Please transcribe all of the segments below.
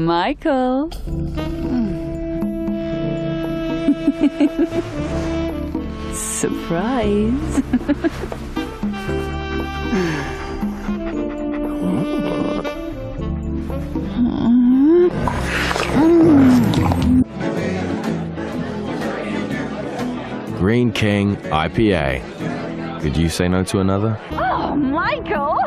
Michael. Surprise. Greene King IPA. Could you say no to another? Oh, Michael!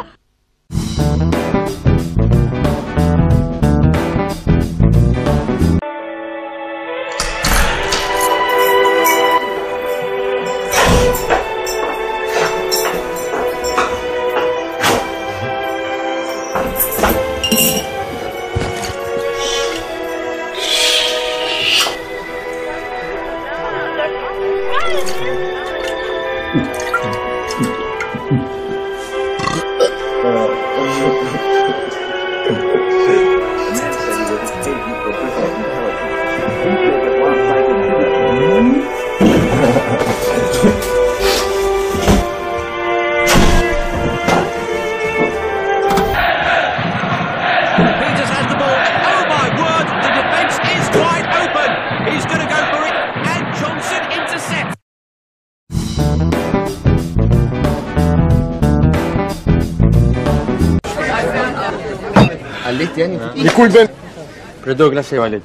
Peters عليت يعني يكون بين Douglas يا ولد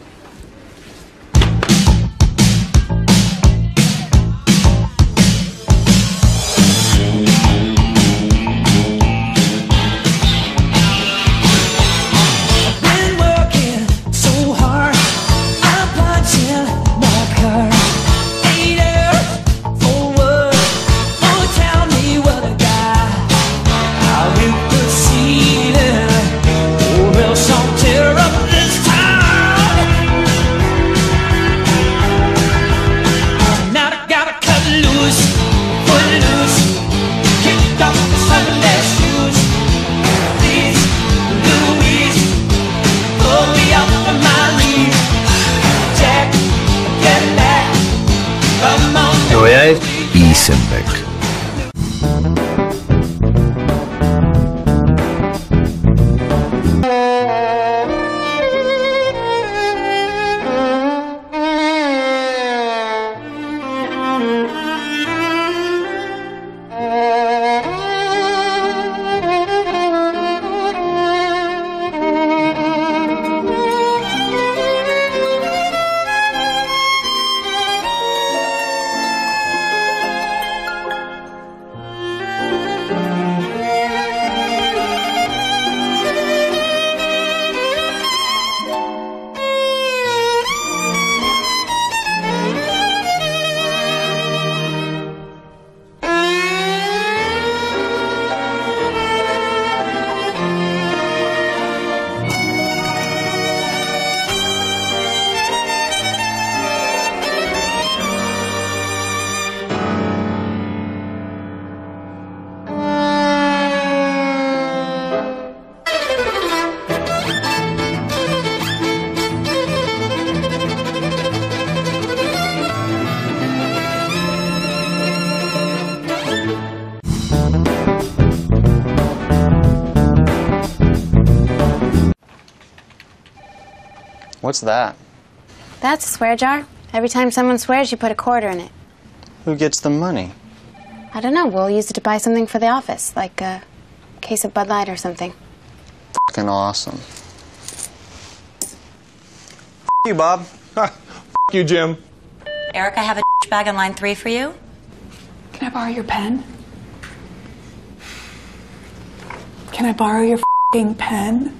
Isenbeck. What's that? That's a swear jar. Every time someone swears, you put a quarter in it. Who gets the money? I don't know. We'll use it to buy something for the office, like a case of Bud Light or something. Fucking awesome. you, Bob. you Jim Eric, I have a bag on line three for you. Can I borrow your pen? Can I borrow your fing pen?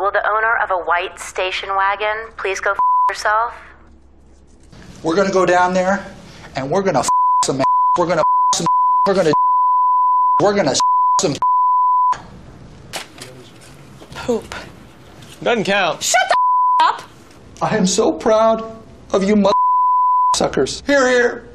Will the owner of a white station wagon please go f- yourself? We're gonna go down there and we're gonna f- some. We're gonna f- some. We're gonna. We're gonna s- some. Poop. doesn't count Shut the up! I am so proud of you, mother suckers. Here, here.